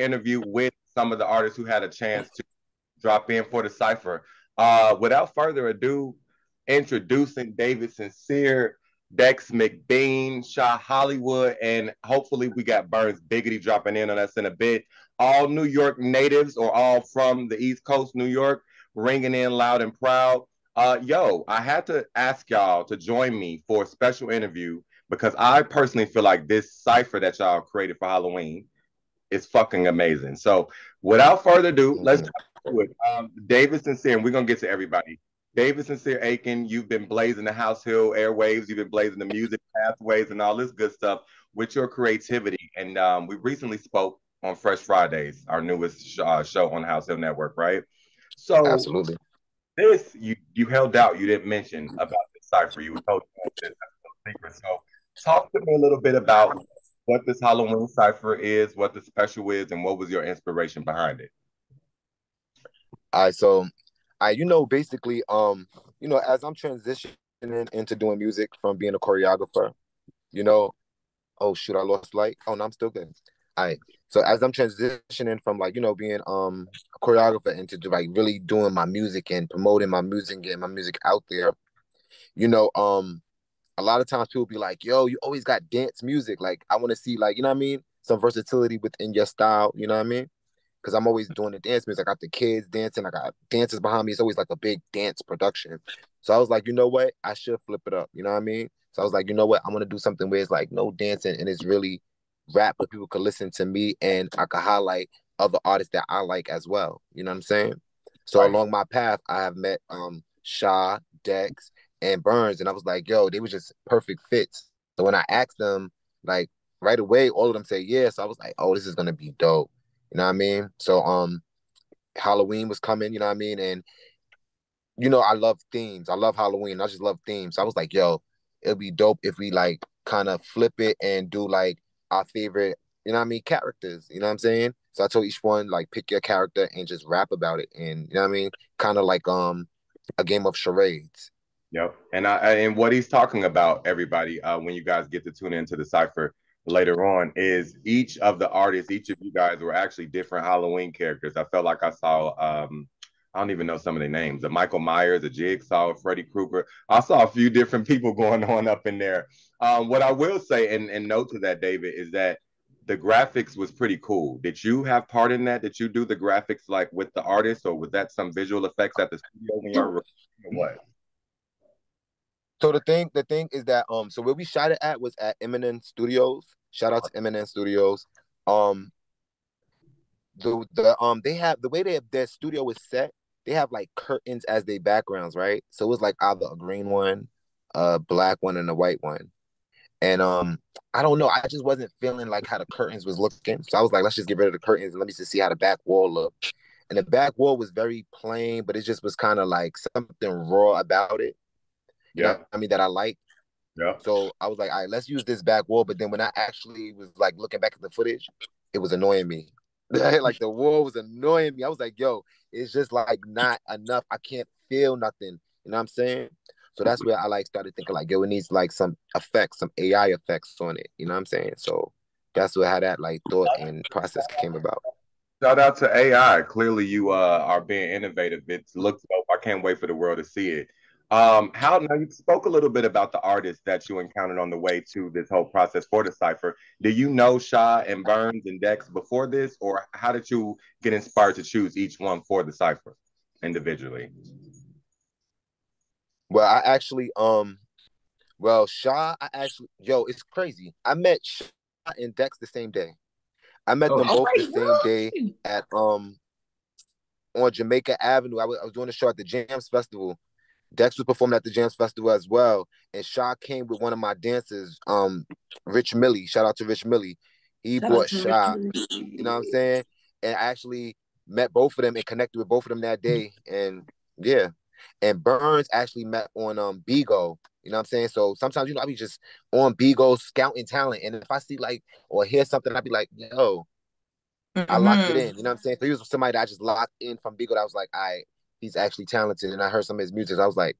interview with some of the artists who had a chance to drop in for the cipher. Uh, without further ado, introducing David Sincere, Dex McBean, Sha Hollywood, and hopefully we got Burns Biggity dropping in on us in a bit. All New York natives or all from the East Coast, New York, ringing in loud and proud. Uh, yo, I had to ask y'all to join me for a special interview because I personally feel like this cipher that y'all created for Halloween is fucking amazing. So, without further ado, mm-hmm. let's do it. Um, David Sincere, and we're gonna get to everybody. David Sincere Aiken, you've been blazing the HausHill airwaves, you've been blazing the music pathways and all this good stuff with your creativity. And um, we recently spoke on Fresh Fridays, our newest sh- uh, show on HausHill Network, right? So, absolutely. This you you held out. You didn't mention about the cipher. You told me this secret. So, talk to me a little bit about what this Halloween cipher is, what the special is, and what was your inspiration behind it. All right, so I, you know, basically, um, you know, as I'm transitioning into doing music from being a choreographer, you know, oh shoot, I lost light. Oh no, I'm still good. All right. So as I'm transitioning from like, you know, being um a choreographer into like really doing my music and promoting my music, getting my music out there, you know, um, a lot of times people be like, yo, you always got dance music. Like, I want to see, like, you know what I mean? Some versatility within your style, you know what I mean? because I'm always doing the dance music. I got the kids dancing. I got dancers behind me. It's always like a big dance production. So I was like, you know what? I should flip it up. You know what I mean? So I was like, you know what? I'm gonna do something where it's like no dancing and it's really rap, but people could listen to me and I could highlight other artists that I like as well. You know what I'm saying? So right. along my path, I have met um Sha, Dex, and Burns, and I was like, yo, they were just perfect fits. So when I asked them, like right away, all of them say yes. Yeah. So I was like, oh, this is gonna be dope. You know what I mean? So um Halloween was coming, you know what I mean? And you know, I love themes. I love Halloween. I just love themes. So I was like, yo, it'd be dope if we like kind of flip it and do like our favorite, you know what I mean, characters. You know what I'm saying? So I told each one like pick your character and just rap about it. And you know what I mean? Kind of like um a game of charades. Yep. And I and what he's talking about, everybody, uh, when you guys get to tune into the cipher, later on is each of the artists, each of you guys were actually different Halloween characters. I felt like I saw um I don't even know some of their names. The Michael Myers, the Jigsaw, Freddy Krueger. I saw a few different people going on up in there. Um, what I will say and, and note to that, David, is that the graphics was pretty cool. Did you have part in that? Did you do the graphics like with the artist, or was that some visual effects at the studio when you were what? So the thing, the thing is that um, so where we shot it at was at Eminent Studios. Shout out to Eminent Studios. Um, the the um they have the way they have their studio is set. They have like curtains as their backgrounds, right? So it was like either a green one, a black one, and a white one. And um, I don't know. I just wasn't feeling like how the curtains was looking. So I was like, let's just get rid of the curtains and let me just see how the back wall looked. And the back wall was very plain, but it just was kind of like something raw about it. Yeah. I mean, that I like. Yeah. So I was like, all right, let's use this back wall. But then when I actually was like looking back at the footage, it was annoying me. like the wall was annoying me. I was like, yo, it's just like not enough. I can't feel nothing. You know what I'm saying? So that's where I like started thinking like, yo, it needs like some effects, some AI effects on it. You know what I'm saying? So that's where how that like thought and process came about. Shout out to AI. Clearly, you uh, are being innovative. It looks dope. I can't wait for the world to see it. Um, how now you spoke a little bit about the artists that you encountered on the way to this whole process for the cipher. Do you know Sha and Burns and Dex before this, or how did you get inspired to choose each one for the cipher individually? Well, I actually um well Sha, I actually yo, it's crazy. I met Sha and Dex the same day. I met oh, them both right, the same day at um on Jamaica Avenue. I was, I was doing a show at the Jams Festival Dex was performing at the Jams Festival as well, and Sha came with one of my dancers, um, Rich Millie. Shout out to Rich Millie. He Shout brought Sha. You know what I'm saying? And I actually met both of them and connected with both of them that day. And yeah. And Burns actually met on um Bigo. You know what I'm saying? So sometimes, you know, I be just on Bigo scouting talent. And if I see like or hear something, I'd be like, yo, mm-hmm. I locked it in. You know what I'm saying? So he was somebody that I just locked in from Bigo that I was like, I right, he's actually talented. And I heard some of his music. I was like,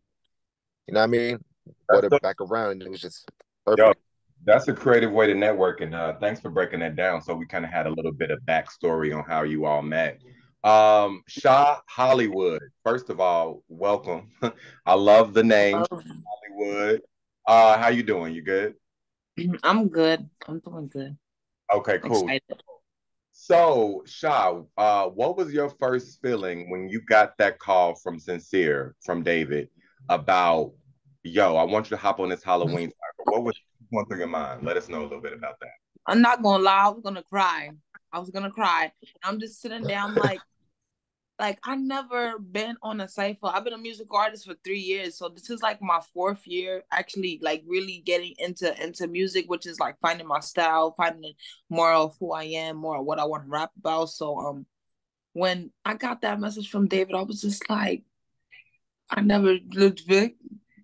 you know what I mean? Brought it back around and it was just perfect. That's a creative way to network, and uh, thanks for breaking that down. So we kind of had a little bit of backstory on how you all met. Um, Sha Hollywood. First of all, welcome. I love the name Hollywood. Uh, how you doing? You good? I'm good. I'm doing good. Okay, cool. Excited. So, Sha, uh, what was your first feeling when you got that call from Sincere, from David, about, yo, I want you to hop on this Halloween What was going through your mind? Let us know a little bit about that. I'm not gonna lie, I was gonna cry. I was gonna cry. I'm just sitting down like, like I never been on a cipher. I've been a music artist for three years, so this is like my fourth year actually like really getting into into music, which is like finding my style, finding more of who I am, more of what I want to rap about. So um, when I got that message from David, I was just like, I never looked big.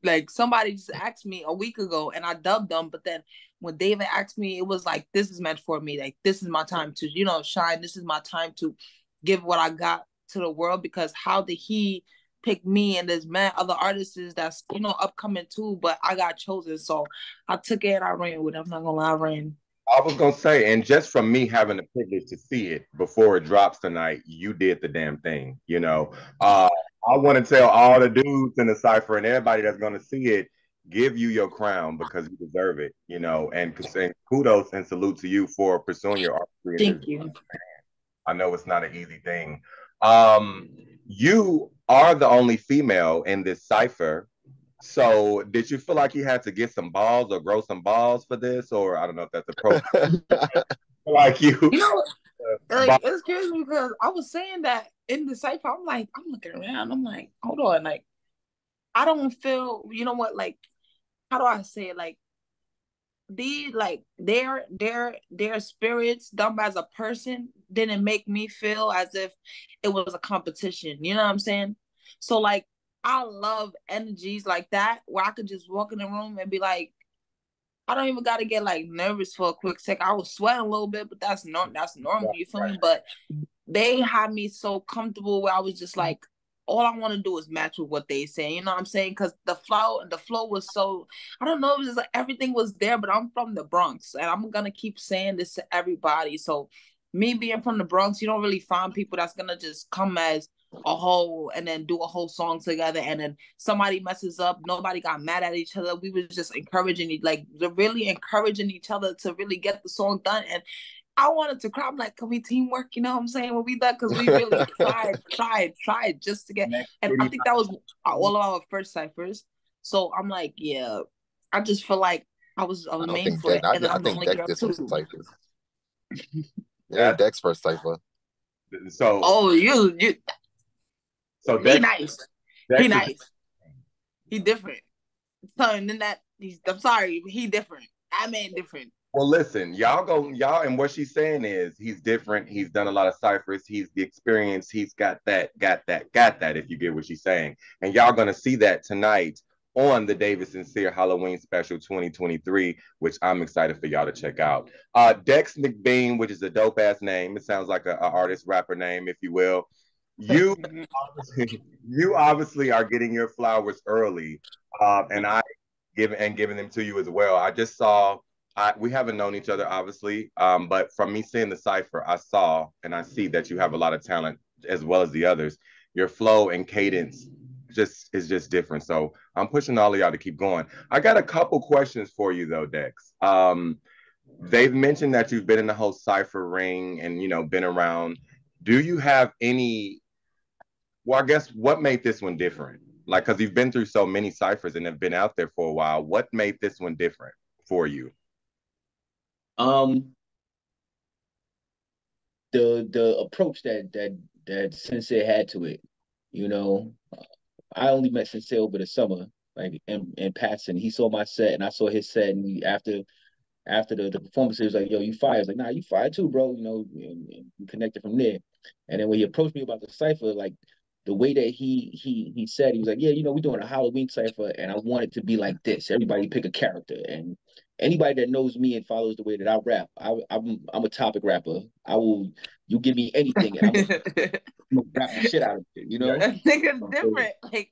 Like somebody just asked me a week ago, and I dubbed them, but then when David asked me, it was like this is meant for me. Like this is my time to you know shine. This is my time to give what I got to the world because how did he pick me and there's many other artists that's you know upcoming too, but I got chosen. So I took it I ran with it. I'm not gonna lie, I ran. I was gonna say, and just from me having the privilege to see it before it drops tonight, you did the damn thing. You know, uh, I want to tell all the dudes in the cipher and everybody that's gonna see it, give you your crown because you deserve it. You know, and, and kudos and salute to you for pursuing your art. Thank you. I know it's not an easy thing. Um, you are the only female in this cipher. So did you feel like you had to get some balls or grow some balls for this? Or I don't know if that's appropriate. like you. You know, like, it's crazy because I was saying that in the cipher, I'm like, I'm looking around, I'm like, hold on, like, I don't feel, you know what, like, how do I say it? Like, these like their their their spirits done as a person didn't make me feel as if it was a competition you know what i'm saying? So like i love energies like that where i could just walk in the room and be like i don't even got to get like nervous for a quick sec i was sweating a little bit but that's not that's normal you feel me? But they had me so comfortable where i was just like all I want to do is match with what they say. You know what I'm saying? Because the flow, the flow was so I don't know, it was like everything was there. But I'm from the Bronx, and I'm gonna keep saying this to everybody. So me being from the Bronx, you don't really find people that's gonna just come as a whole and then do a whole song together and then somebody messes up nobody got mad at each other we was just encouraging like really encouraging each other to really get the song done and I wanted to cry. I'm like, can we teamwork? You know what I'm saying? When we done, because we really tried, tried, tried just to get. And I think that was all of our first ciphers. So I'm like, yeah, I just feel like I was I was made for that, it, I, and I, I'm the only girl too. Ciphers. yeah, Dex first cipher. So. Oh, you you. So Dex, he nice. Dex he nice. He different. So and then that he's. I'm sorry, he different. I mean different. Well, listen, y'all go, y'all, and what she's saying is he's different. He's done a lot of ciphers. He's the experience. He's got that, got that, got that. If you get what she's saying, and y'all gonna see that tonight on the David Sincere Halloween Special 2023, which I'm excited for y'all to check out. Uh, Dex McBean, which is a dope ass name. It sounds like a, a artist rapper name, if you will. You, you obviously are getting your flowers early, uh, and I give and giving them to you as well. I just saw I, we haven't known each other, obviously, um, but from me seeing the cipher, I saw and I see that you have a lot of talent as well as the others. Your flow and cadence just is just different. So I'm pushing all of y'all to keep going. I got a couple questions for you though, Dex. Um, they've mentioned that you've been in the whole cipher ring and you know been around. Do you have any? Well, I guess what made this one different? Like, because you've been through so many ciphers and have been out there for a while. What made this one different for you? Um, the the approach that that that Sensei had to it, you know, I only met Sensei over the summer, like in in passing. He saw my set and I saw his set, and we, after after the, the performance, he was like, "Yo, you fired." I was like, "Nah, you fired too, bro." You know, and, and we connected from there. And then when he approached me about the cipher, like the way that he he he said, he was like, "Yeah, you know, we're doing a Halloween cipher, and I want it to be like this. Everybody pick a character, and anybody that knows me and follows the way that I rap, I, am I'm, I'm a topic rapper. I will you give me anything, and I'm gonna, rap the shit out of it. You know, that nigga's different. Like,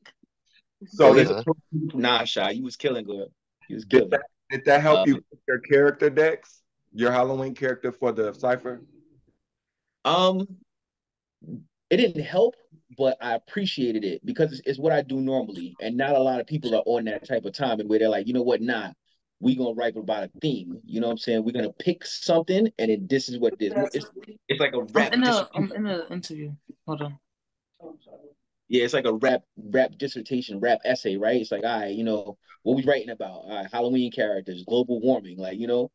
so yeah. nah, shy. You was killing good. You was good. Did that, Did that help um, you your character Dex? Your Halloween character for the cipher? Um, it didn't help, but I appreciated it because it's, it's, what I do normally, and not a lot of people are on that type of time and where they're like, you know what, nah, we gonna write about a theme. You know what I'm saying? We're gonna pick something, and then this is what it is. It's, it's like a rap. I'm um, in a, I'm in an interview. Hold on. Yeah, it's like a rap rap dissertation, rap essay, right? It's like, all right, you know, what we writing about? All right, Halloween characters, global warming, like you know,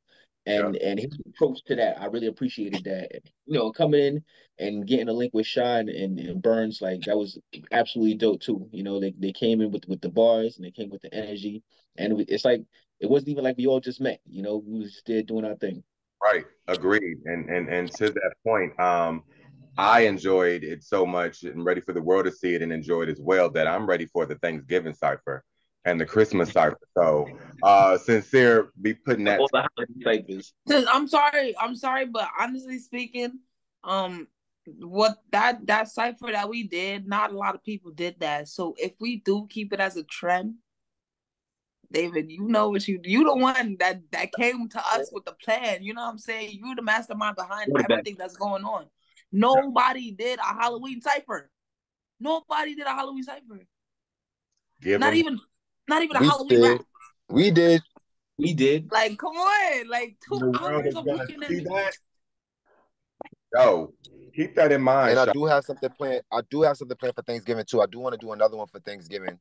and yeah. and his approach to that, I really appreciated that. You know, coming in and getting a link with Shine and, and Burns, like that was absolutely dope too. You know, they, they came in with with the bars and they came with the energy, and it's like it wasn't even like we all just met. You know, we was just there doing our thing. Right, agreed. And and and to that point, um, I enjoyed it so much and ready for the world to see it and enjoy it as well that I'm ready for the Thanksgiving cipher and the Christmas cipher. So uh sincere be putting that all the holiday ciphers. I'm sorry, I'm sorry, but honestly speaking, um what that that cipher that we did, not a lot of people did that. So if we do keep it as a trend, David, you know what you you the one that that came to us with the plan. You know what I'm saying? You the mastermind behind everything that's going on. Nobody did a Halloween cipher. Nobody did a Halloween cipher. Give not even not even a Halloween did. rap. We did. We did. Like, come on. Like two hours of looking at that. Yo, keep that in mind. And I do have something planned. I do have something planned for Thanksgiving too. I do want to do another one for Thanksgiving.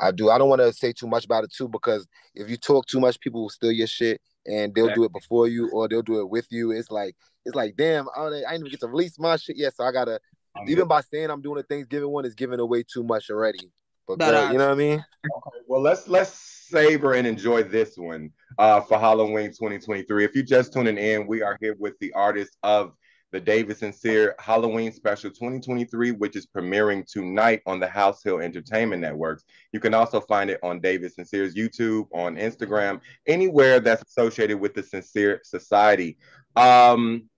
I do. I don't want to say too much about it too because if you talk too much, people will steal your shit and they'll do it before you or they'll do it with you. It's like it's like damn, I, I didn't even get to release my shit yet, so I gotta. even by saying I'm doing a Thanksgiving one is giving away too much already. But uh, you know what I mean? Okay. Well, let's let's savor and enjoy this one uh, for Halloween 2023. If you're just tuning in, we are here with the artist of the David Sincere Halloween Special 2023, which is premiering tonight on the HausHill Entertainment Networks. You can also find it on David Sincere's YouTube, on Instagram, anywhere that's associated with the Sincere Society. Um,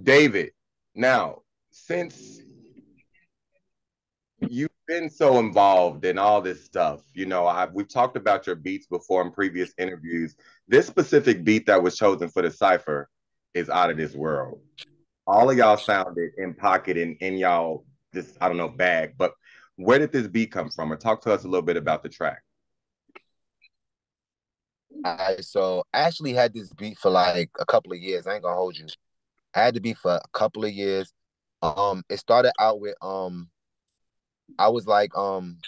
David, now, since you've been so involved in all this stuff, you know, I've, we've talked about your beats before in previous interviews. This specific beat that was chosen for the cipher is out of this world all of y'all sounded in pocket and in y'all this I don't know bag, but where did this beat come from? Or talk to us a little bit about the track. Right, so I actually had this beat for like a couple of years. I ain't gonna hold you. I had to be for a couple of years. Um, it started out with um, I was like um,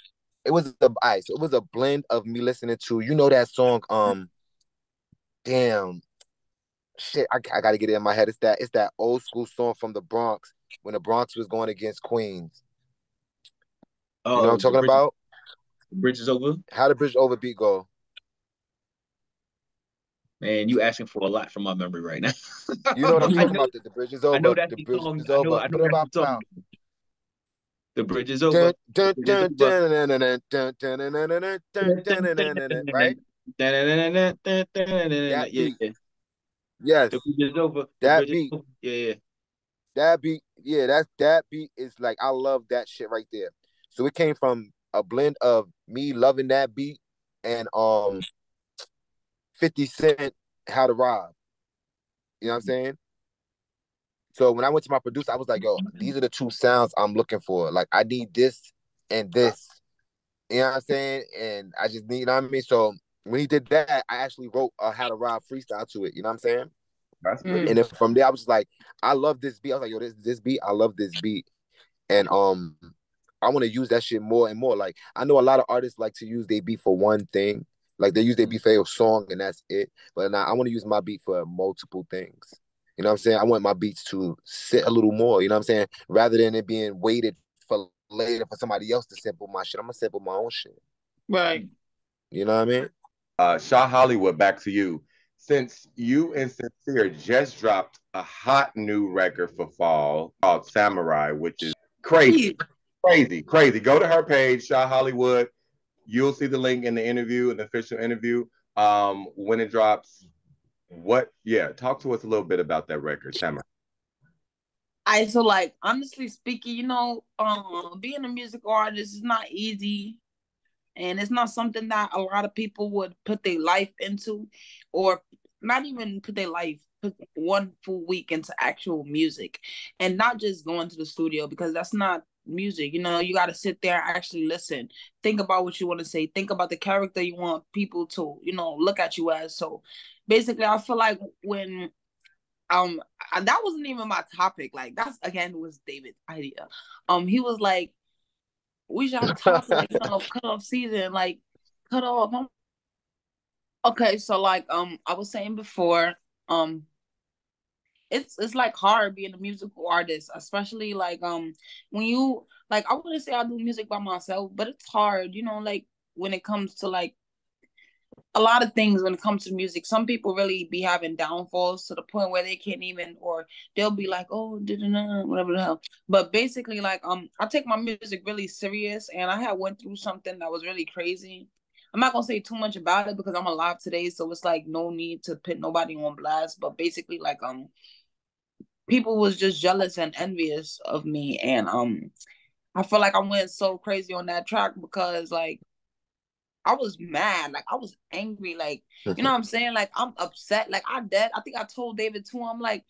it was the ice. It was a blend of me listening to you know that song um, damn, shit, I, I got to get it in my head. It's that it's that old school song from the Bronx when the Bronx was going against Queens. Oh, you know what I'm oh, talking bridge, about? Bridge is over. How the bridge over beat go? Man, you asking for a lot from my memory right now. you know what I'm talking about? The, the bridge is over. I know that the bridge song, is over. I know, I know about The bridge is over. Right? Yeah. Yes. The is over. that beat. Over. Yeah, yeah. That beat, yeah, that's that beat is like I love that shit right there. So it came from a blend of me loving that beat and um 50 Cent How to Rob. You know what I'm saying? So when I went to my producer, I was like, yo, these are the two sounds I'm looking for. Like I need this and this. You know what I'm saying? And I just need, you know what I mean? So when he did that, I actually wrote a How to Rob freestyle to it. You know what I'm saying? That's mm. And then from there, I was like, I love this beat. I was like, yo, this this beat, I love this beat, and um, I want to use that shit more and more. Like I know a lot of artists like to use their beat for one thing, like they use their beat for a song and that's it. But now I want to use my beat for multiple things. You know what I'm saying? I want my beats to sit a little more. You know what I'm saying? Rather than it being waited for later for somebody else to sample my shit, I'm gonna sample my own shit. Right. You know what I mean? Uh, Sha Hollywood, back to you. Since you and Sincere just dropped a hot new record for fall called Samurai, which is crazy, crazy, crazy. Go to her page, Sha Hollywood. You'll see the link in the interview, an official interview. Um, when it drops, what? Yeah, talk to us a little bit about that record, Samurai. I so like honestly speaking, you know, um, being a music artist is not easy and it's not something that a lot of people would put their life into, or not even put their life put one full week into actual music, and not just going to the studio because that's not music. You know, you got to sit there actually listen. Think about what you want to say. Think about the character you want people to, you know, look at you as. So basically, I feel like when um that wasn't even my topic. Like that's again was David's idea. Um, he was like, we a topic, you know, cut off season, like cut off. I'm... Okay, so like um I was saying before, um it's it's like hard being a musical artist, especially like um when you like I wouldn't say I do music by myself, but it's hard, you know, like when it comes to like a lot of things when it comes to music. Some people really be having downfalls to the point where they can't even, or they'll be like, oh, whatever the hell. But basically, like, um, I take my music really serious, and I had went through something that was really crazy. I'm not gonna say too much about it because I'm alive today, so it's like no need to put nobody on blast. But basically, like, um, people was just jealous and envious of me and um I feel like I went so crazy on that track because like I was mad, like I was angry, like you know what I'm saying? Like I'm upset, like I dead. I think I told David too. I'm like,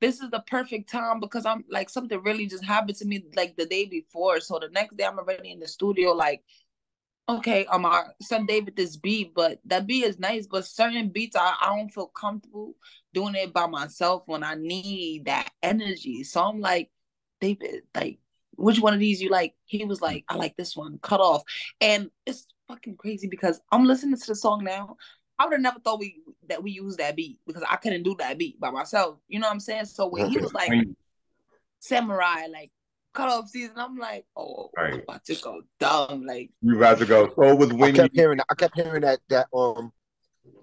this is the perfect time because I'm like something really just happened to me like the day before. So the next day I'm already in the studio, like okay, um, I sent David this beat, but that beat is nice, but certain beats I, I don't feel comfortable doing it by myself when I need that energy. So I'm like, David, like, which one of these you like? He was like, I like this one, cut off. And it's fucking crazy because I'm listening to the song now. I would have never thought we that we used that beat because I couldn't do that beat by myself. You know what I'm saying? So when he was like samurai, like cut off season, I'm like, oh, right. I'm about to go dumb. Like you about to go. So was when I kept hearing I kept hearing that that um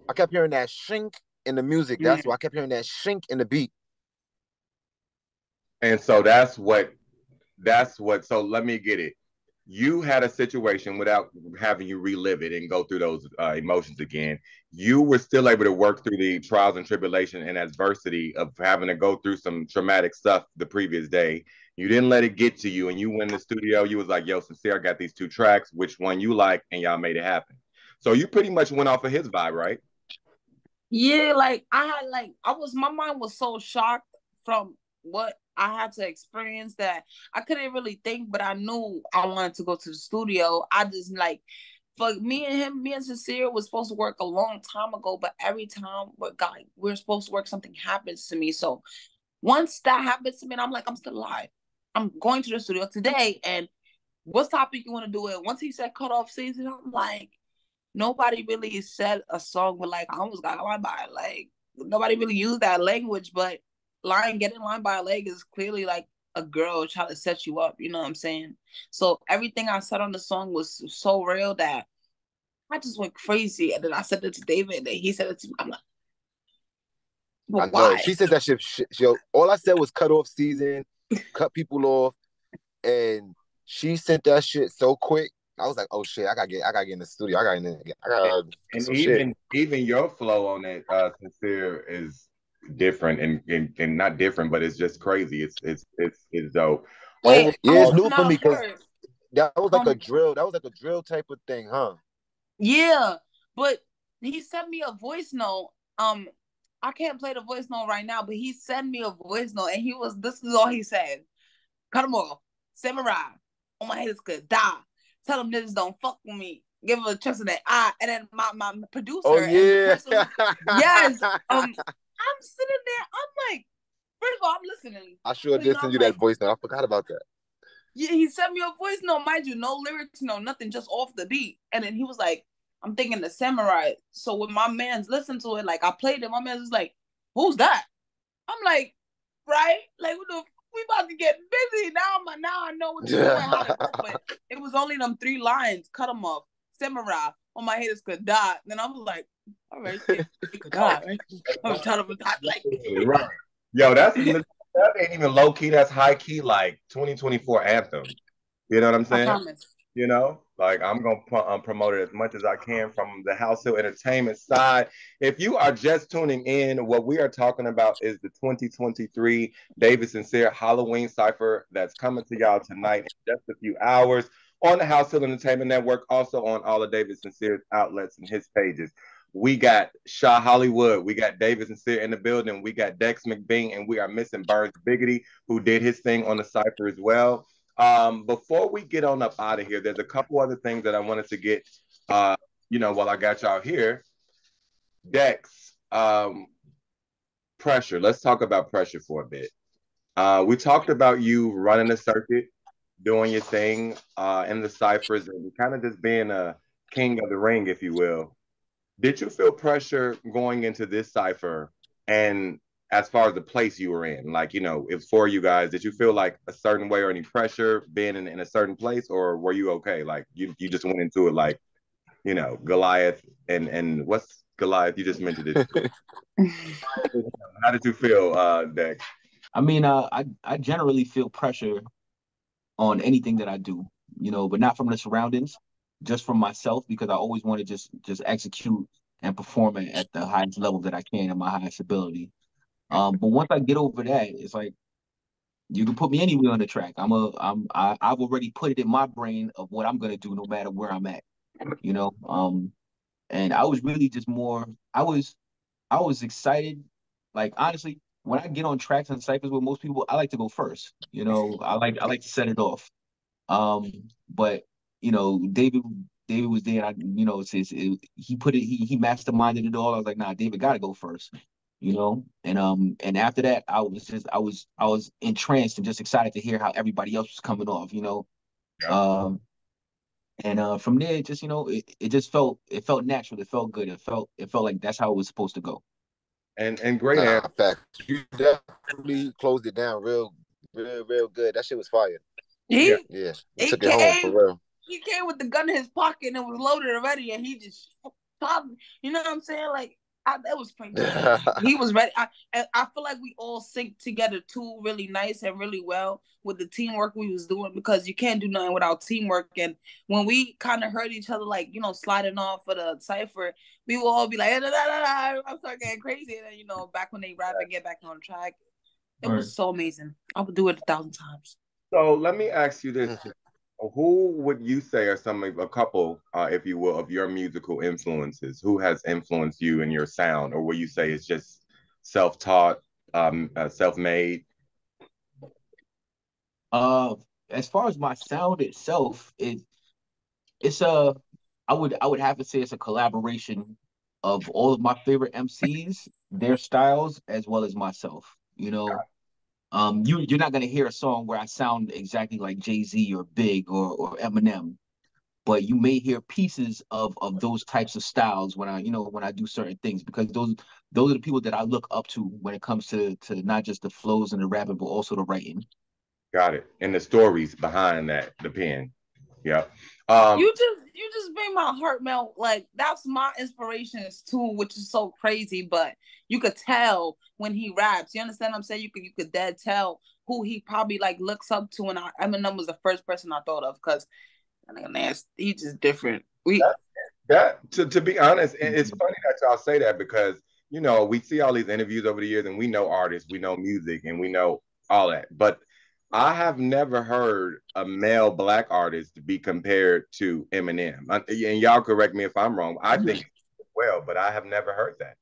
I kept hearing that shink in the music. That's why I kept hearing that shink in the beat. And so that's what that's what so let me get it. You had a situation without having you relive it and go through those uh, emotions again. You were still able to work through the trials and tribulation and adversity of having to go through some traumatic stuff the previous day. You didn't let it get to you, and you went in the studio. You was like, "Yo, sincere, I got these two tracks. Which one you like?" And y'all made it happen. So you pretty much went off of his vibe, right? Yeah, like I had like I was my mind was so shocked from what I had to experience that I couldn't really think, but I knew I wanted to go to the studio. I just like for me and him, me and Sincere was supposed to work a long time ago, but every time we God, we're supposed to work, something happens to me. So once that happens to me, I'm like, I'm still alive. I'm going to the studio today, and what topic you want to do it? Once he said cut off season, I'm like, nobody really said a song with like I almost got line by a leg. Nobody really used that language, but line getting line by a leg is clearly like a girl trying to set you up. You know what I'm saying? So everything I said on the song was so real that I just went crazy, and then I said it to David, and he said it to me. I'm like. Well, I know. Why? She said that shit, shit. Yo, all I said was cut off season, cut people off, and she sent that shit so quick. I was like, oh shit, I gotta get, I gotta get in the studio. I gotta, I gotta. And even, shit. even your flow on it, uh, sincere is different and, and, and not different, but it's just crazy. It's it's it's it's dope. Wait, yeah, it's new for me because that was like um, a drill. That was like a drill type of thing, huh? Yeah, but he sent me a voice note. Um, I can't play the voice note right now, but he sent me a voice note, and he was. This is all he said. Cut him off, samurai. Oh my head is good. Die tell them niggas don't fuck with me. Give him a chance in that eye. And then my, my producer. Oh, yeah. Person, yes. Um, I'm sitting there. I'm like, first of all, I'm listening. I sure did send you like, that voice note. I forgot about that. Yeah, he sent me a voice note, mind you, no lyrics, no nothing, just off the beat. And then he was like, I'm thinking the samurai. So when my man's listened to it, like I played it, my man's was like, Who's that? I'm like, right? Like, what the we about to get busy now. I'm, now I know what you're doing. How to but it was only them three lines. Cut them off. Samurai. On my haters could die. Then I was like, all right, they could die, right? I'm telling them die. Like, right. Yo, that's that ain't even low key. That's high key, like 2024 anthem. You know what I'm saying? You know, like I'm gonna um, promote it as much as I can from the HausHill Entertainment side. If you are just tuning in, what we are talking about is the 2023 David Sincere Halloween Cipher that's coming to y'all tonight in just a few hours. on the HausHill Entertainment Network, also on all of David Sincere's outlets and his pages. We got Sha Hollywood, we got Davis and Sincere in the building, we got Dex McBean, and we are missing Burns Biggity, who did his thing on the cipher as well. Um, before we get on up out of here, there's a couple other things that I wanted to get, uh, you know, while I got y'all here. Dex, um, pressure. Let's talk about pressure for a bit. Uh, we talked about you running the circuit, doing your thing uh, in the ciphers, and kind of just being a king of the ring, if you will. Did you feel pressure going into this cipher and as far as the place you were in, like, you know, if for you guys, did you feel like a certain way or any pressure being in, in a certain place or were you okay? Like you, you just went into it like, you know, Goliath and, and what's Goliath? You just mentioned it. How did you feel, uh, Dex? I mean, uh, I, I generally feel pressure on anything that I do, you know, but not from the surroundings just for myself because I always want to just just execute and perform it at the highest level that I can and my highest ability. Um, but once I get over that, it's like you can put me anywhere on the track. I'm a I'm I, I've already put it in my brain of what I'm gonna do no matter where I'm at. You know, um, and I was really just more I was I was excited. Like honestly, when I get on tracks and ciphers with most people, I like to go first. You know, I like I like to set it off. Um, but you know, David David was there. I, you know, it's, it's it, he put it. He he masterminded it all. I was like, nah, David got to go first. You know, and um, and after that, I was just, I was, I was entranced and just excited to hear how everybody else was coming off. You know, yeah. um, and uh, from there, just you know, it, it just felt, it felt natural. It felt good. It felt, it felt like that's how it was supposed to go. And and great nah, fact, you definitely closed it down real, real, real good. That shit was fire. He, yeah, yeah. He took it home for real he came with the gun in his pocket and it was loaded already, and he just popped. You know what I'm saying? Like I, that was crazy. he was ready. I I feel like we all synced together too, really nice and really well with the teamwork we was doing because you can't do nothing without teamwork. And when we kind of heard each other, like you know, sliding off for the cipher, we will all be like, da, da, da, I'm start getting crazy. And then you know, back when they rap and get back on track, it right. was so amazing. I would do it a thousand times. So let me ask you this: who would you say are some of a couple, uh, if you will, of your musical influences? Who has influenced you in your sound, or will you say it's just self-taught, um, uh, self-made? Uh, as far as my sound itself, it it's a I would I would have to say it's a collaboration of all of my favorite MCs, their styles, as well as myself. You know, um, you you're not gonna hear a song where I sound exactly like Jay Z or Big or or Eminem, but you may hear pieces of of those types of styles when I you know when I do certain things because those those are the people that I look up to when it comes to to not just the flows and the rapping but also the writing. Got it. And the stories behind that, the pen. Yeah. Um, you just you just made my heart melt. Like that's my inspirations too, which is so crazy. But you could tell when he raps. You understand what I'm saying? You could you could dead tell who he probably like looks up to. And I, Eminem was the first person I thought of because he's just different. We that, that to to be honest, it's funny that y'all say that because you know we see all these interviews over the years and we know artists, we know music, and we know all that, but I have never heard a male black artist be compared to Eminem. And y'all correct me if I'm wrong. I mm-hmm. think well, but I have never heard that.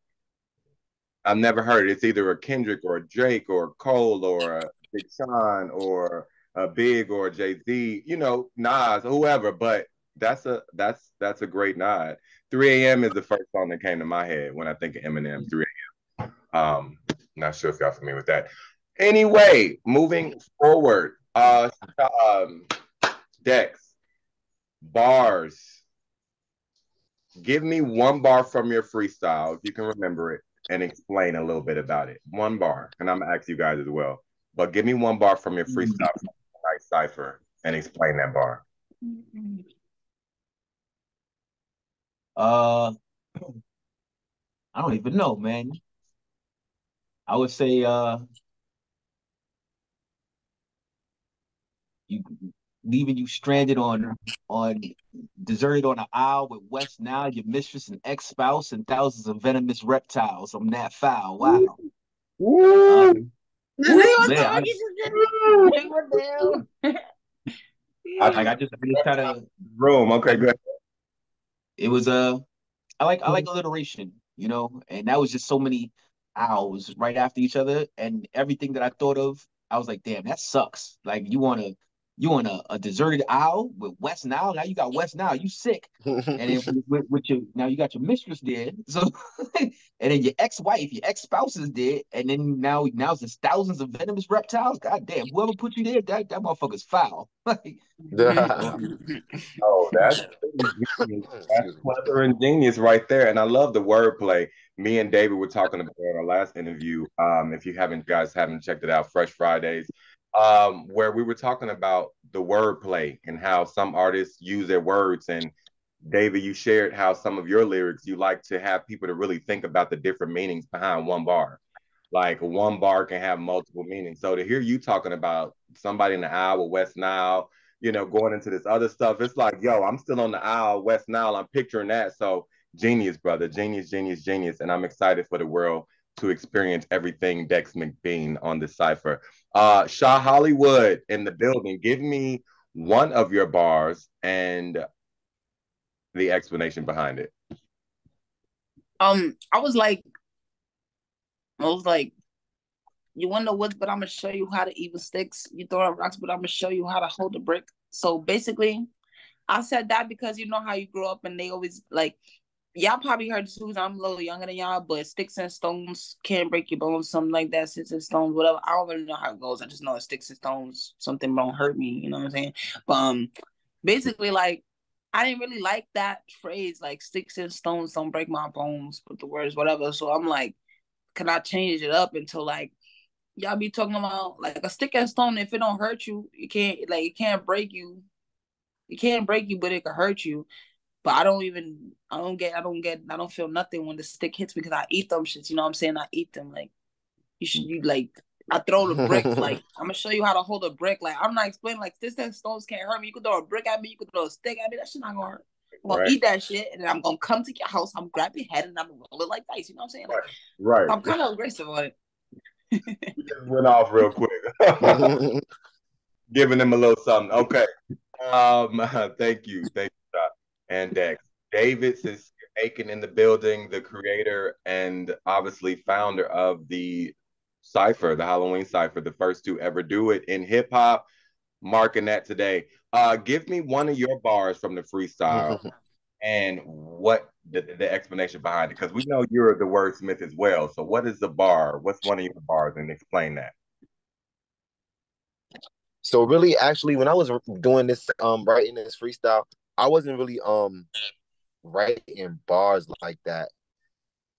I've never heard it. It's either a Kendrick or a Drake or a Cole or a Big Sean or a Big or Jay Z, you know, Nas, whoever. But that's a that's that's a great nod. 3 a.m. is the first song that came to my head when I think of Eminem. 3 a.m. Um, not sure if y'all familiar with that. Anyway, moving forward, uh, um, Dex, bars. Give me one bar from your freestyle, if you can remember it, and explain a little bit about it. One bar, and I'm gonna ask you guys as well. But give me one bar from your freestyle night cipher and explain that bar. Uh, I don't even know, man. I would say uh you leaving you stranded on on deserted on an isle with West Nile, your mistress and ex spouse, and thousands of venomous reptiles. I'm that foul. Wow. Woo. Um, man, I, I, like I just, just kind of room. Okay, good. It was a, uh, I like I like alliteration, you know, and that was just so many owls right after each other, and everything that I thought of, I was like, damn, that sucks. Like you want to you on a, a deserted isle with West Nile. Now you got West Nile. You sick. and then with, with, your now you got your mistress dead. So and then your ex-wife, your ex-spouse is dead. And then now now there's thousands of venomous reptiles. God damn, whoever put you there, that, that motherfucker's foul. oh, that's that's clever and genius right there. And I love the wordplay. Me and David were talking about in our last interview. Um, if you haven't guys haven't checked it out, Fresh Fridays um, where we were talking about the wordplay and how some artists use their words. And David, you shared how some of your lyrics you like to have people to really think about the different meanings behind one bar. Like one bar can have multiple meanings. So to hear you talking about somebody in the Isle West Nile, you know, going into this other stuff, it's like, yo, I'm still on the Isle West Nile. I'm picturing that. So genius, brother, genius, genius, genius. And I'm excited for the world to experience everything Dex McBean on the cipher. Uh, Sha Hollywood in the building. Give me one of your bars and the explanation behind it. Um, I was like, I was like, you want the woods, but I'm gonna show you how to even sticks. You throw out rocks, but I'm gonna show you how to hold a brick. So basically, I said that because you know how you grow up and they always like y'all probably heard the because I'm a little younger than y'all, but sticks and stones can't break your bones, something like that. Sticks and stones, whatever. I don't really know how it goes. I just know it sticks and stones, something don't hurt me. You know what I'm saying? But um, basically, like I didn't really like that phrase, like sticks and stones don't break my bones, but the words whatever. So I'm like, can I change it up until like y'all be talking about like a stick and stone? If it don't hurt you, it can't like it can't break you. It can't break you, but it could hurt you. But I don't even I don't get I don't get I don't feel nothing when the stick hits me because I eat them shits. You know what I'm saying? I eat them like you should you like I throw the brick like I'm gonna show you how to hold a brick. Like I'm not explaining like this that stones can't hurt me. You could throw a brick at me, you could throw a stick at me. That shit not gonna hurt. I'm gonna right. eat that shit and then I'm gonna come to your house, I'm gonna grab your head and I'm gonna roll it like dice. You know what I'm saying? Like, right. right. I'm kind of aggressive on it. went off real quick. Giving them a little something. Okay. Um, thank you. Thank and Dex. David is Aiken in the building, the creator and obviously founder of the Cipher, the Halloween Cipher, the first to ever do it in hip hop. Marking that today. Uh, give me one of your bars from the freestyle and what the, the explanation behind it. Because we know you're the wordsmith as well. So, what is the bar? What's one of your bars? And explain that. So, really, actually, when I was doing this, um, writing this freestyle, I wasn't really um writing bars like that.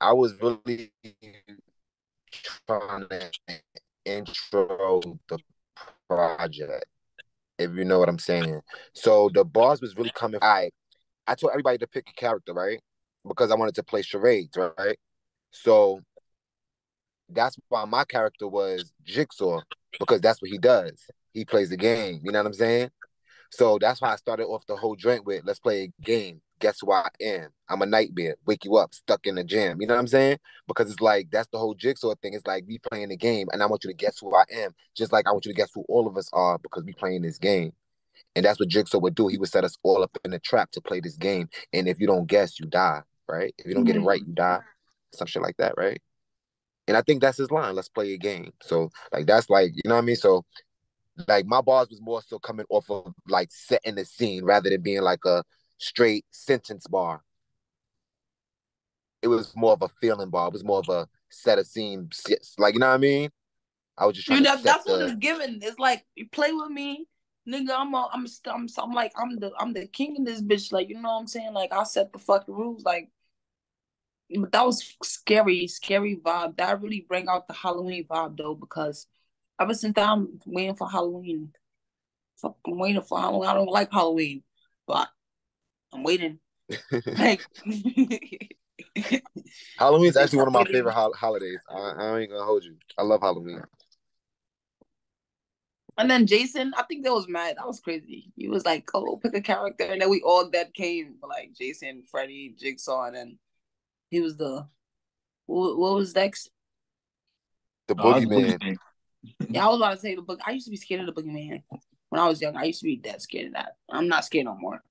I was really trying to intro the project, if you know what I'm saying. So the bars was really coming. I I told everybody to pick a character, right? Because I wanted to play charades, right? So that's why my character was Jigsaw because that's what he does. He plays the game. You know what I'm saying? So that's why I started off the whole drink with let's play a game. Guess who I am? I'm a nightmare. Wake you up, stuck in the gym. You know what I'm saying? Because it's like that's the whole jigsaw thing. It's like we playing the game, and I want you to guess who I am, just like I want you to guess who all of us are because we playing this game. And that's what Jigsaw would do. He would set us all up in a trap to play this game. And if you don't guess, you die, right? If you don't mm-hmm. get it right, you die. Some shit like that, right? And I think that's his line. Let's play a game. So like that's like, you know what I mean? So like my bars was more so coming off of like setting the scene rather than being like a straight sentence bar. It was more of a feeling bar. It was more of a set a scene, like you know what I mean. I was just trying. Dude, that, that's the... what it's given. It's like you play with me, nigga. I'm a, I'm a, I'm I'm like I'm the I'm the king in this bitch. Like you know what I'm saying. Like I set the fucking rules. Like, but that was scary, scary vibe. That really bring out the Halloween vibe though because ever since I'm waiting for Halloween. Fucking waiting for Halloween. I don't like Halloween, but I'm waiting. like Halloween's actually one of my favorite ho- holidays. I, I ain't gonna hold you. I love Halloween. And then Jason, I think that was mad. That was crazy. He was like, "Oh, pick a character," and then we all that came like Jason, Freddy, Jigsaw, and then he was the what, what was next? The uh, boogeyman. Yeah, I was about to say the book. I used to be scared of the boogeyman. when I was young, I used to be dead scared of that. I'm not scared no more.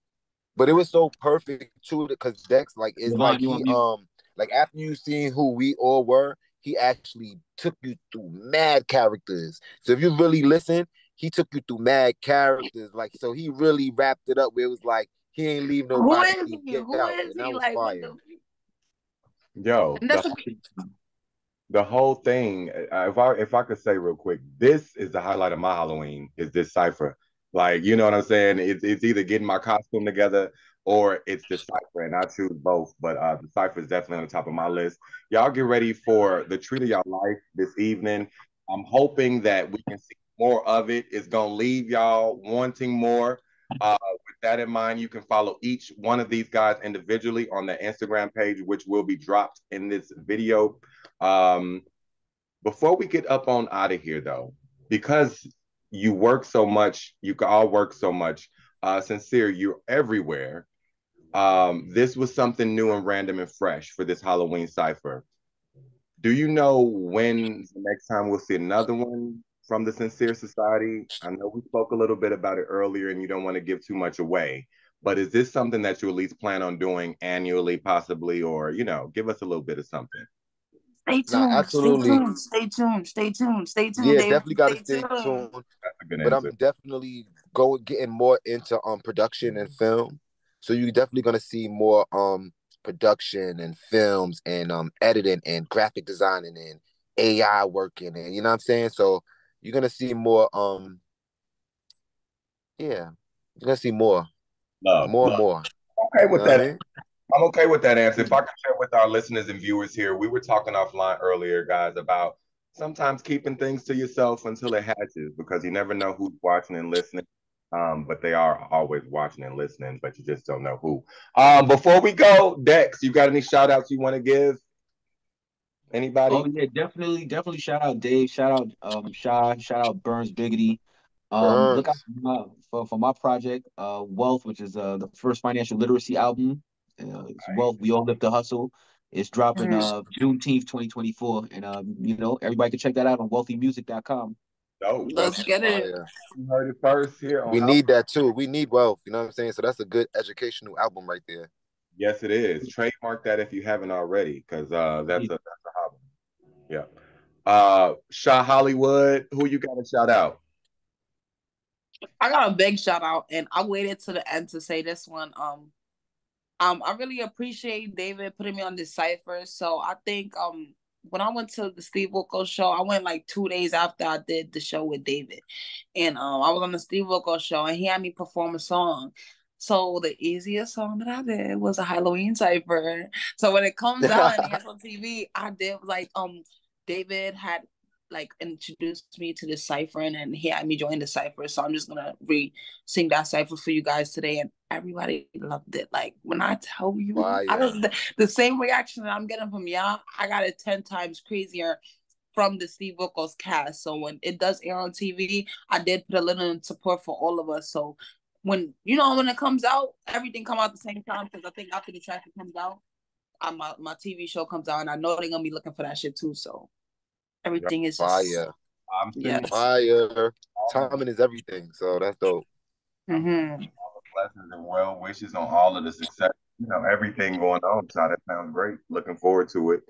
But it was so perfect too, because Dex like is like he um like after you seen who we all were, he actually took you through mad characters. So if you really listen, he took you through mad characters. Like so, he really wrapped it up where it was like he ain't leave nobody. Who is he? Who out, is he? Like, the... Yo, the, the, whole thing. Uh, if I if I could say real quick, this is the highlight of my Halloween. Is this cipher? Like, you know what I'm saying? It's it's either getting my costume together or it's the cipher, and I choose both. But uh, the cipher is definitely on the top of my list. Y'all get ready for the treat of y'all life this evening. I'm hoping that we can see more of it. It's gonna leave y'all wanting more. Uh, that in mind, you can follow each one of these guys individually on the Instagram page, which will be dropped in this video. Um, before we get up on out of here, though, because you work so much, you all work so much. Uh, sincere, you're everywhere. Um, this was something new and random and fresh for this Halloween cipher. Do you know when the next time we'll see another one from the Sincere Society? I know we spoke a little bit about it earlier and you don't want to give too much away, but is this something that you at least plan on doing annually, possibly, or, you know, give us a little bit of something? Stay tuned. No, absolutely. Stay tuned. Stay tuned. Stay tuned. Stay tuned. Yeah, definitely got to stay, stay tuned. tuned. But I'm definitely going getting more into um production and film. So you're definitely gonna see more um production and films and um editing and graphic designing and AI working and you know what I'm saying. So you're gonna see more. Um, yeah, you're gonna see more, love, more, love. more. Okay with you know that. I mean? I'm okay with that answer. If I can share with our listeners and viewers here, we were talking offline earlier, guys, about sometimes keeping things to yourself until it hatches because you never know who's watching and listening. Um, but they are always watching and listening, but you just don't know who. Um, before we go, Dex, you got any shout outs you want to give? Anybody? Oh yeah, definitely, definitely. Shout out Dave. Shout out um Sha. Shout out Burns Biggity. Um, Burns. look out for my, for, for my project, uh, Wealth, which is uh the first financial literacy album. Uh, it's right. Wealth. We all live to hustle. It's dropping uh Juneteenth 2024, and um you know everybody can check that out on wealthymusic.com. No, let's get it. Oh, yeah. You heard it first here. we need that too. We need wealth. You know what I'm saying? So that's a good educational album right there. Yes, it is. Trademark that if you haven't already, because uh, that's a that's a hobby. Yeah. Uh, Sha Hollywood, who you got to shout out? I got a big shout out, and I waited to the end to say this one. Um, um, I really appreciate David putting me on this cipher. So I think um when I went to the Steve Wilkos show, I went like two days after I did the show with David, and um I was on the Steve Wilkos show, and he had me perform a song. So the easiest song that I did was a Halloween cipher. So when it comes out on TV, I did like um David had like introduced me to the cipher and, and he had me join the cipher. So I'm just gonna re sing that cipher for you guys today and everybody loved it. Like when I tell you wow, yeah. I was the, the, same reaction that I'm getting from y'all, I got it ten times crazier from the Steve Wilkos cast. So when it does air on TV, I did put a little support for all of us. So when you know when it comes out, everything come out at the same time because I think after the traffic comes out, uh, my my TV show comes out, and I know they're gonna be looking for that shit too. So everything is just, fire. I'm yeah. fire. Timing is everything, so that's dope. Mm-hmm. All the blessings and well wishes on all of the success, you know, everything going on. So that sounds great. Looking forward to it.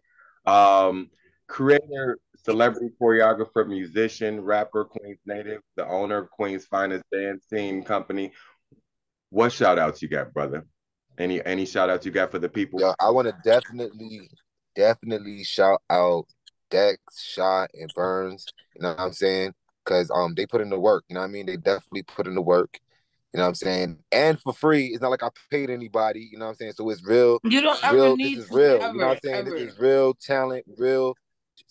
Um, creator, celebrity choreographer, musician, rapper, Queens native, the owner of Queens finest dance team company. What shout outs you got, brother? Any any shout outs you got for the people? Yeah, I want to definitely, definitely shout out Dex, Sha, and Burns. You know what I'm saying? Because um they put in the work. You know what I mean? They definitely put in the work. You know what I'm saying? And for free. It's not like I paid anybody. You know what I'm saying? So it's real. You don't real, ever need this is real. Ever, you know what I'm saying? Ever. This is real talent, real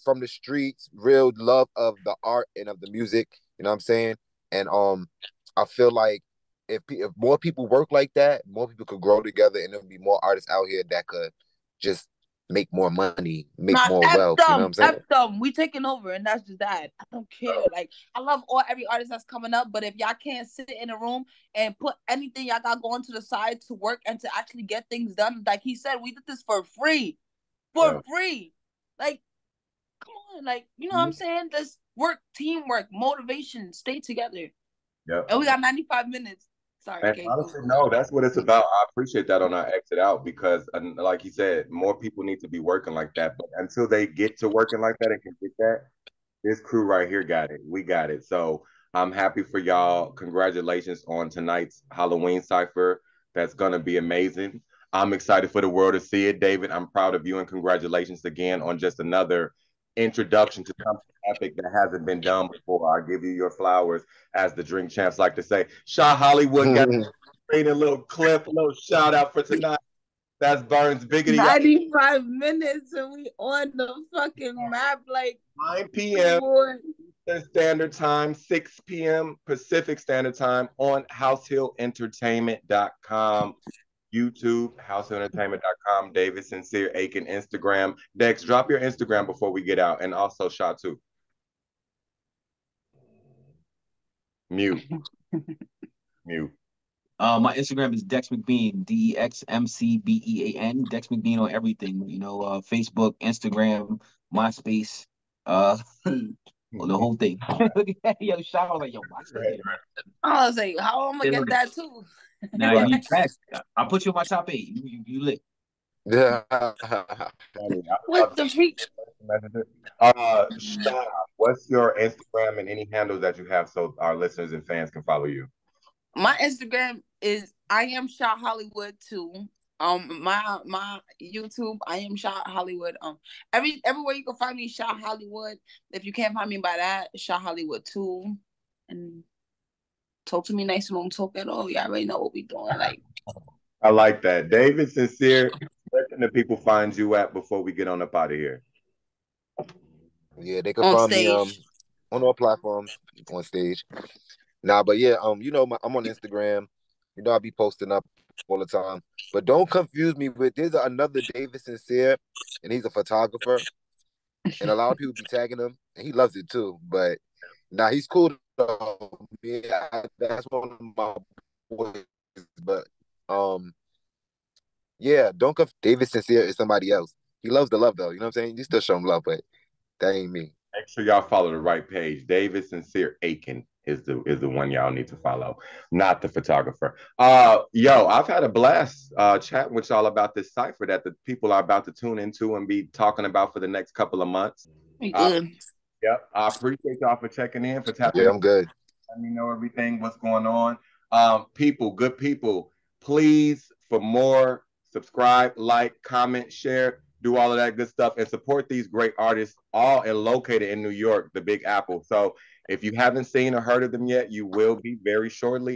from the streets, real love of the art and of the music. You know what I'm saying? And um, I feel like if if more people work like that, more people could grow together, and there'll be more artists out here that could just make more money, make nah, more F wealth. Them, you know what I'm saying? F them. We taking over, and that's just that. I don't care. Like I love all every artist that's coming up, but if y'all can't sit in a room and put anything y'all got going to the side to work and to actually get things done, like he said, we did this for free, for yeah. free. Like, like you know mm-hmm. what I'm mm-hmm. saying? Let's work, teamwork, motivation, stay together. Yep. And we got 95 minutes. Sorry. Honestly, no, that's what it's about. I appreciate that on our exit out because, uh, like you said, more people need to be working like that. But until they get to working like that and can get that, this crew right here got it. We got it. So I'm happy for y'all. Congratulations on tonight's Halloween cipher. That's gonna be amazing. I'm excited for the world to see it, David. I'm proud of you and congratulations again on just another introduction to something epic that hasn't been done before. I'll give you your flowers, as the drink champs like to say. Sha Hollywood got a little clip, a little shout out for tonight. That's Burns Biggity. 95 minutes and we on the fucking map like 9 p.m. Eastern Standard Time, 6 p.m. Pacific Standard Time on haushillentertainment.com. YouTube, haushillentertainment.com, David Sincere Aiken, Instagram. Dex, drop your Instagram before we get out, and also shot too. Mute. Mute. Uh, my Instagram is Dex McBean, D E X M C B E A N. Dex McBean on everything, you know, uh, Facebook, Instagram, MySpace, uh, well, the whole thing. yo, shout out like yo, MySpace. I was like, how am I gonna get that too? Now you trash. I'll put you on my top eight. You, you, you lit. Yeah. What the freak? Uh, Sha, what's your Instagram and any handles that you have so our listeners and fans can follow you? My Instagram is I am Sha Hollywood too. Um, my my YouTube, I am Sha Hollywood. Um, every everywhere you can find me, Sha Hollywood. If you can't find me by that, Sha Hollywood too. And talk to me nice and don't talk at all. You already know what we're doing. Like I like that. David Sincere, where can the people find you at before we get on up out of here? Yeah, they can On find me um on all platforms on stage. Nah, but yeah, um, you know, my, I'm on Instagram. You know, I'll be posting up all the time. But don't confuse me with there's another David Sincere, and he's a photographer, and a lot of people be tagging him, and he loves it too. But now he's cool. Though. Yeah, that's one of my boys. But um, yeah, don't conf- David Sincere is somebody else. He loves the love though. You know what I'm saying? You still show him love, but that ain't me. Make sure y'all follow the right page. David Sincere Aiken is the is the one y'all need to follow, not the photographer. Uh yo, I've had a blast uh chatting with y'all about this cipher that the people are about to tune into and be talking about for the next couple of months. we Uh, good. Yep. I appreciate y'all for checking in, for tapping Yeah, I'm good. let me know everything, what's going on. Um, people, good people, please for more, subscribe, like, comment, share, do all of that good stuff, and support these great artists, all and located in New York, the Big Apple. So if you haven't seen or heard of them yet, you will be very shortly.